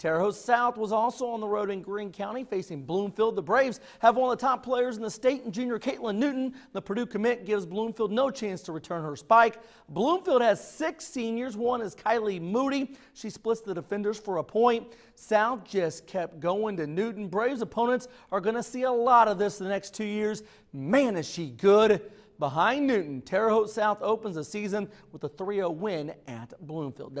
Terre Haute South was also on the road in Greene County facing Bloomfield. The Braves have one of the top players in the state in junior Caitlin Newton. The Purdue commit gives Bloomfield no chance to return her spike. Bloomfield has six seniors. One is Kylie Moody. She splits the defenders for a point. South just kept going to Newton. Braves opponents are going to see a lot of this the next two years. Man, is she good. Behind Newton, Terre Haute South opens the season with a 3-0 win at Bloomfield.